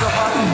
Mr. Button.